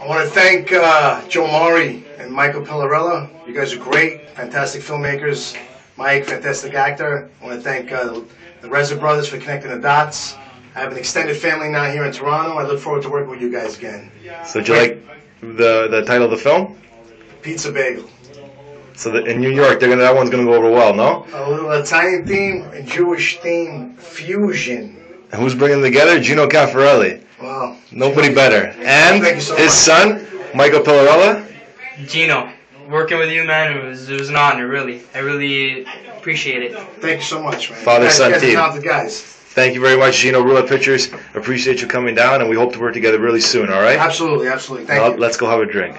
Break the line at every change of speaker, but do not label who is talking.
I want to thank uh, Joe Mari and Michael Pillarella. You guys are great, fantastic filmmakers. Mike, fantastic actor. I want to thank uh, the Reza brothers for connecting the dots. I have an extended family now here in Toronto. I look forward to working with you guys again.
So, do you like the the title of the film?
Pizza Bagel.
So, the, in New York, they're gonna that one's gonna go over well, no?
A little Italian theme and Jewish theme fusion.
And who's bringing them together? Gino Cafarelli.
Wow.
Nobody better. And
so
his
much.
son, Michael Pillarella.
Gino, working with you, man, it was it was an honor. Really, I really appreciate it.
Thank you so much, man.
Father,
guys,
son,
guys
team.
guys.
Thank you very much, Gino Roulette Pictures. Appreciate you coming down, and we hope to work together really soon. All right.
Absolutely, absolutely. Thank
Now,
you.
let's go have a drink.